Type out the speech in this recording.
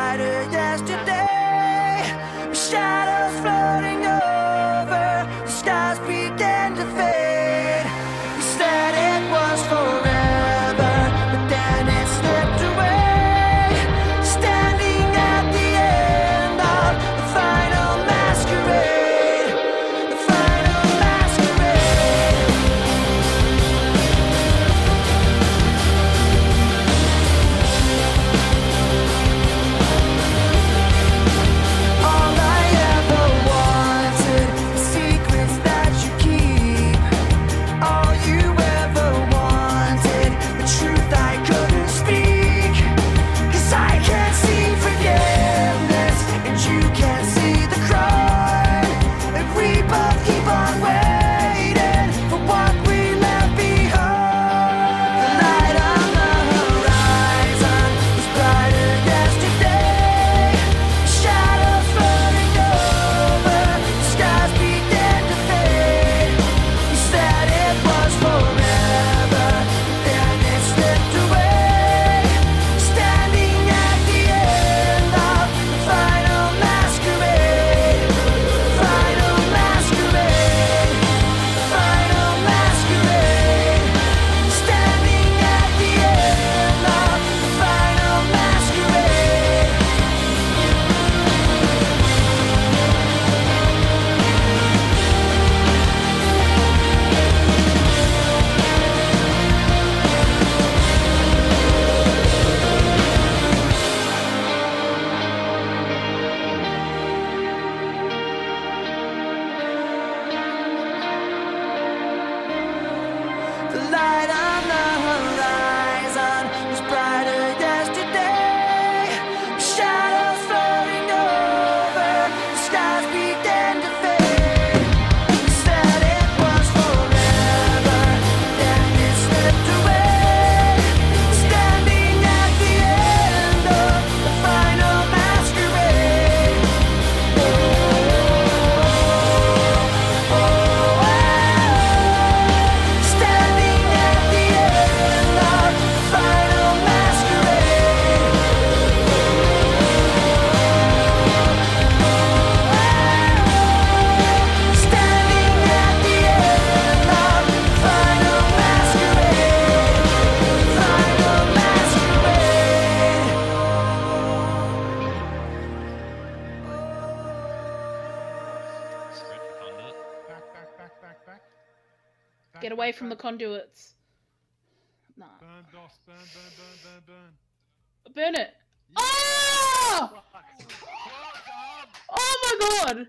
brighter yesterday. Shadow back, back, back. back Get away back, from back. the conduits. Nah. Burn, DOS, burn, burn, burn, burn, burn. Burn it. Yeah. Oh! oh my god!